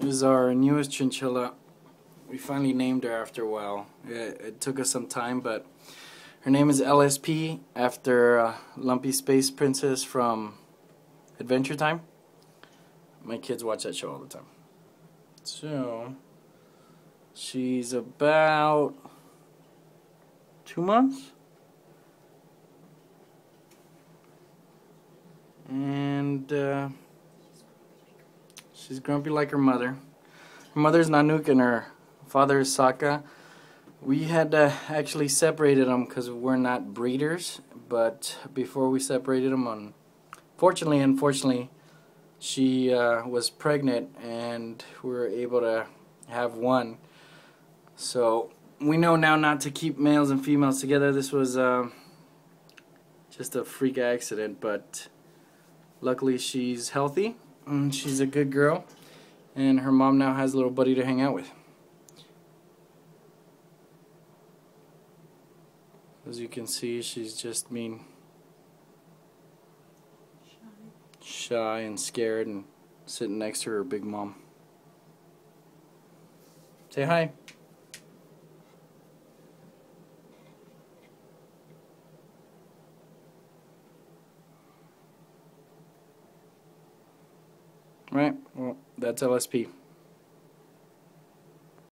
Is our newest chinchilla. We finally named her after a while. It, it took us some time, but her name is LSP after uh, Lumpy Space Princess from Adventure Time. My kids watch that show all the time. So, she's about two months. And, uh, She's grumpy like her mother. Her mother's Nanook and her father is Sokka. We had actually separated them because we're not breeders, but before we separated them, unfortunately, unfortunately, she uh, was pregnant and we were able to have one. So we know now not to keep males and females together. This was uh, just a freak accident, but luckily she's healthy and she's a good girl and her mom now has a little buddy to hang out with. As you can see she's just mean. Shy and scared and sitting next to her big mom. Say hi Right, well, that's LSP.